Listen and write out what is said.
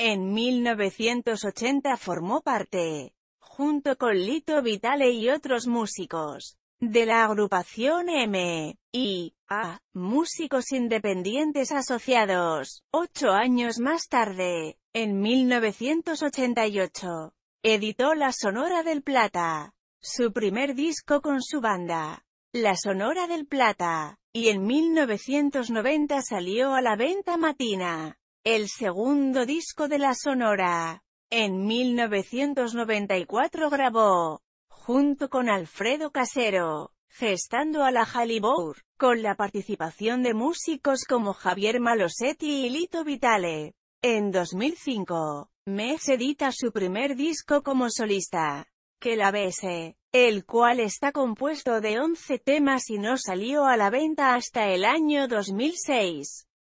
En 1980 formó parte, junto con Lito Vitale y otros músicos, de la agrupación M. y A. Músicos Independientes Asociados. Ocho años más tarde, en 1988, editó La Sonora del Plata, su primer disco con su banda, La Sonora del Plata, y en 1990 salió a la venta Matina, el segundo disco de La Sonora. En 1994 grabó, junto con Alfredo Casero, Gestando a la Halibour, con la participación de músicos como Javier Malosetti y Lito Vitale. En 2005, Mex edita su primer disco como solista, Que la Bese, el cual está compuesto de 11 temas y no salió a la venta hasta el año 2006.